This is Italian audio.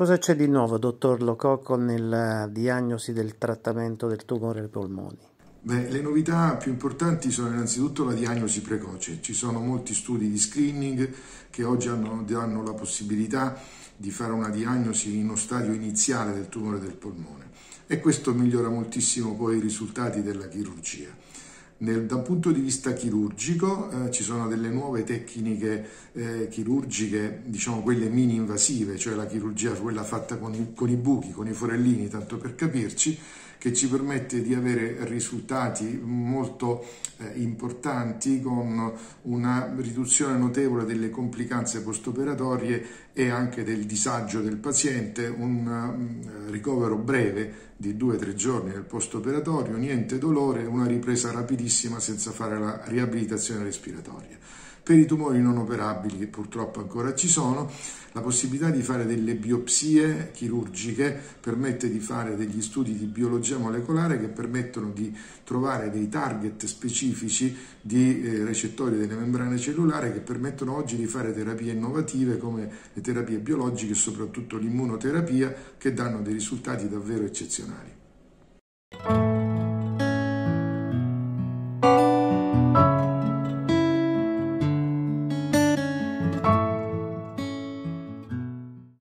Cosa c'è di nuovo, dottor Lococo, nella diagnosi del trattamento del tumore ai polmoni? Beh, le novità più importanti sono innanzitutto la diagnosi precoce. Ci sono molti studi di screening che oggi hanno, danno la possibilità di fare una diagnosi in uno stadio iniziale del tumore del polmone e questo migliora moltissimo poi i risultati della chirurgia. Nel, da un punto di vista chirurgico eh, ci sono delle nuove tecniche eh, chirurgiche, diciamo quelle mini invasive, cioè la chirurgia quella fatta con i, con i buchi, con i forellini, tanto per capirci, che ci permette di avere risultati molto eh, importanti con una riduzione notevole delle complicanze postoperatorie e anche del disagio del paziente, un um, ricovero breve di 2-3 giorni nel postoperatorio, niente dolore, una ripresa rapidissima senza fare la riabilitazione respiratoria. Per i tumori non operabili, che purtroppo ancora ci sono, la possibilità di fare delle biopsie chirurgiche permette di fare degli studi di biologia molecolare che permettono di trovare dei target specifici di eh, recettori delle membrane cellulari che permettono oggi di fare terapie innovative come le terapie biologiche e soprattutto l'immunoterapia che danno dei risultati davvero eccezionali.